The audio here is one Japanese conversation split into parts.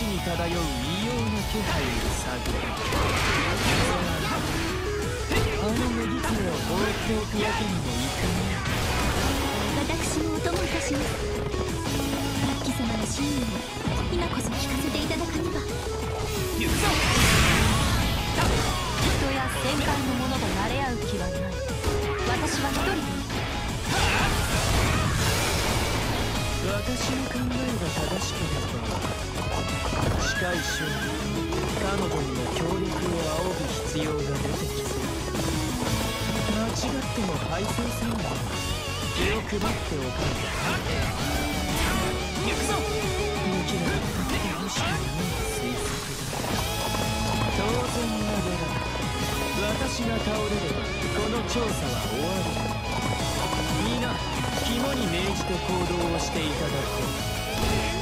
地に漂う異様な気配を探るあのメディテを放っておくわけにもいかない私もお供いたしますラッキ様の真意を今こそ聞かせていただかねば行くぞ人や戦艦の者と慣れ合う気はない私は一人で私の考えが正しければ近い瞬間彼女には協力を仰ぐ必要が出てきそう間違っても敗戦せんが気を配っておかん行くぞ。抜きが立ってほしくない推測だ当然ながら私が倒れればこの調査は終わる皆肝に銘じて行動をしていただこう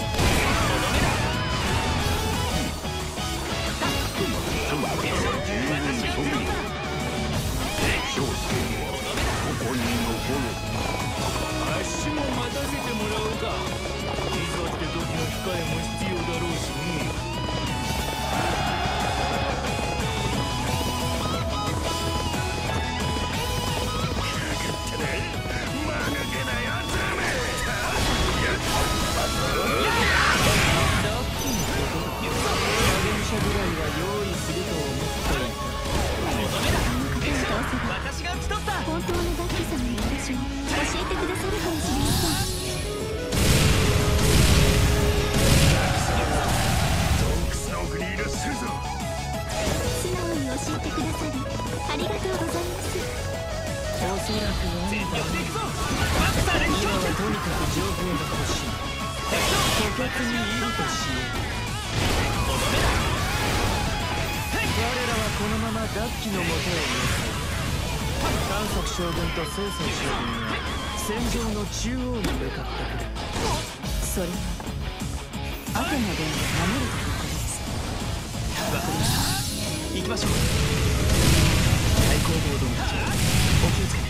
ダッキのもとへ向かう探索将軍と清掃将軍は戦場の中央に向かってくるそれ。はアテナ殿を守るということです。わかりました行きましょう。最高防殿たちお気をつけて。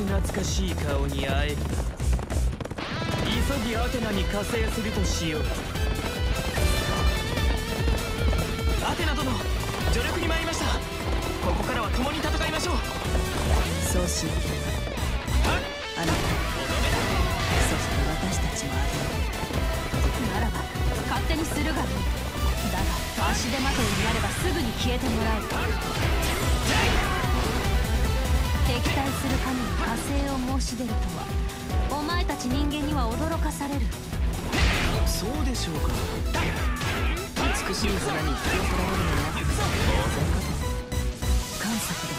く懐かしい顔に会える急ぎアテナに加勢するとしよう。アテナ殿助力に参りました。ここからは共に戦いましょう。そうしよう。あなたそして私たちもならば勝手にするがいい。だが足手まといになればすぐに消えてもらえる。敵対する神に加勢を申し出るとは。お前たち人間には驚かされる。そうでしょうか。美しい花に引き寄せられるのは当然か。と観察だ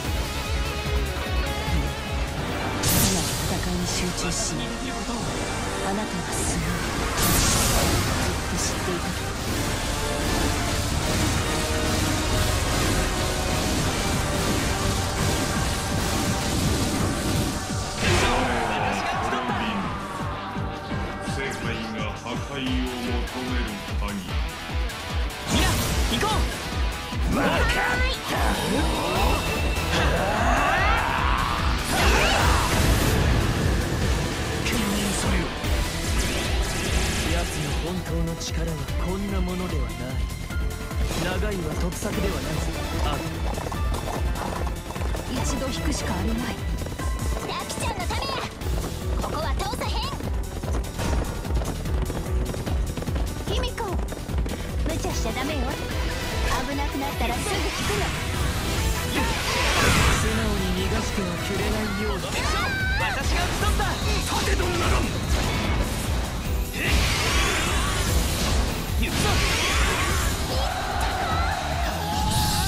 今戦いに集中しあなたはすごい。と知っていた。けど世界が破壊を求める限りいや行こう懸念それよ奴の本当の力はこんなものではない長いは得策ではないぞあ一度引くしかあるまい。しちゃダメよ危なくなったらすぐ聞くの素直に逃がしてはくれないよう。だ私が打ち取った。さてどんならん行くぞ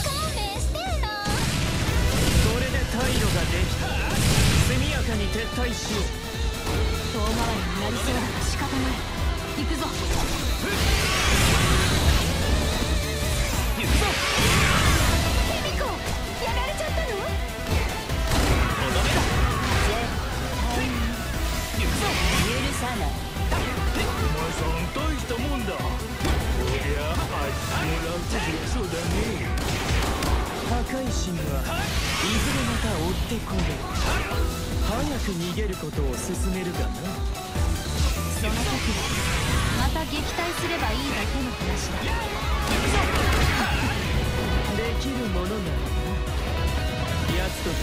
勘弁してよなこれで退路ができた？速やかに撤退しよう遠回りになりそう。だが仕方ない。行くぞ。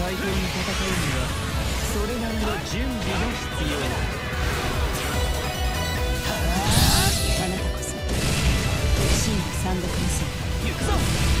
対等に戦うにはそれなりの準備が必要だ。あなたこそ真の三毒無線行くぞ。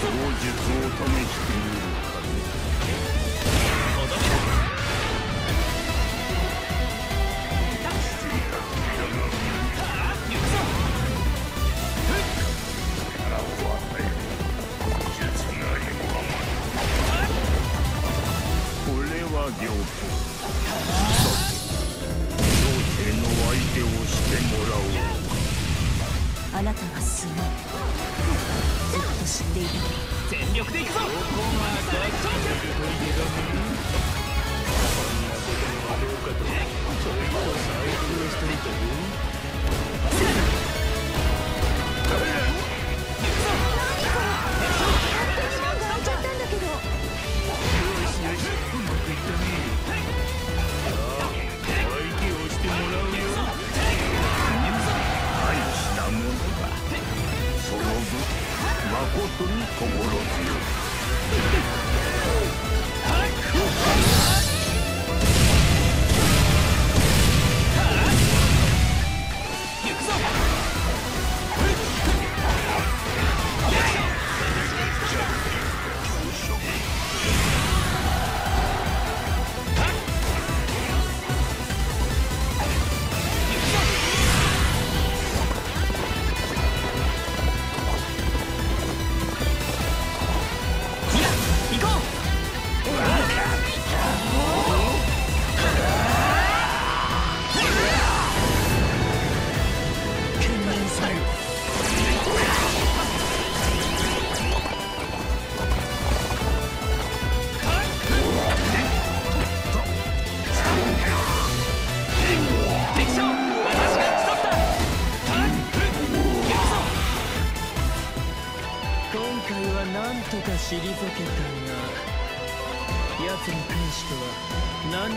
超術を試してみる。the room?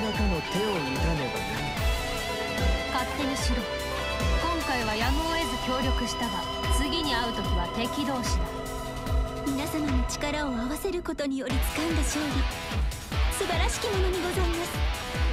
らかの手を打たねばな。勝手にしろ。今回はやむを得ず協力したが次に会う時は敵同士だ。皆様の力を合わせることにより掴んだ勝利。素晴らしきものにございます。